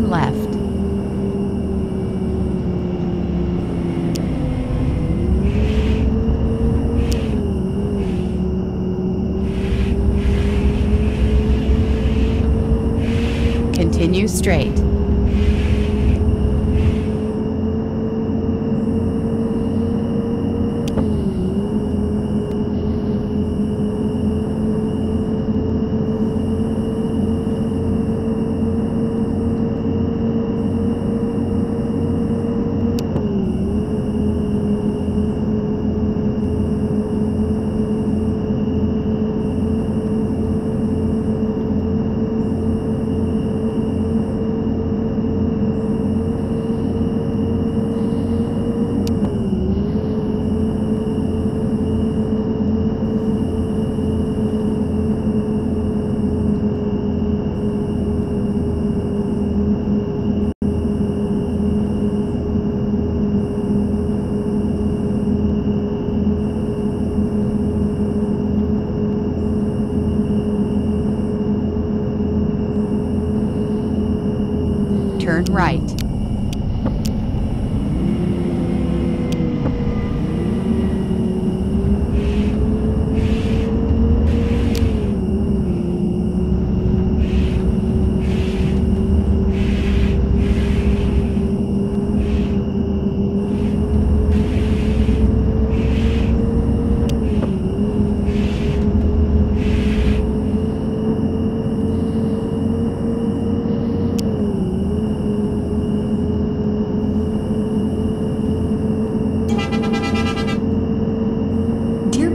Turn left. Continue straight. Turn right. Dear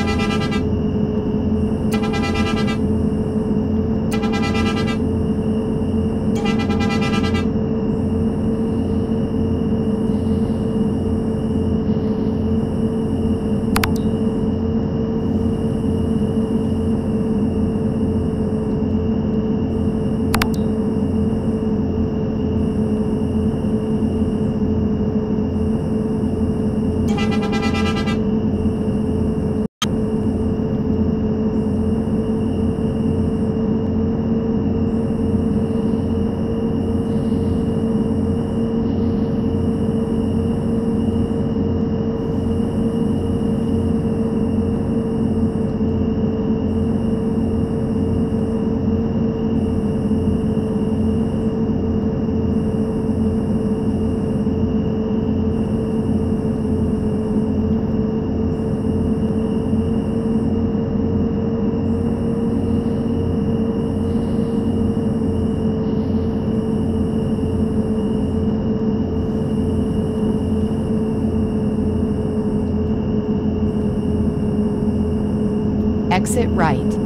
Exit right.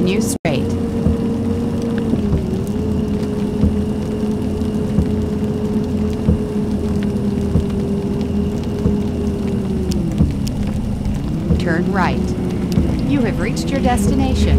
continue straight. Turn right. You have reached your destination.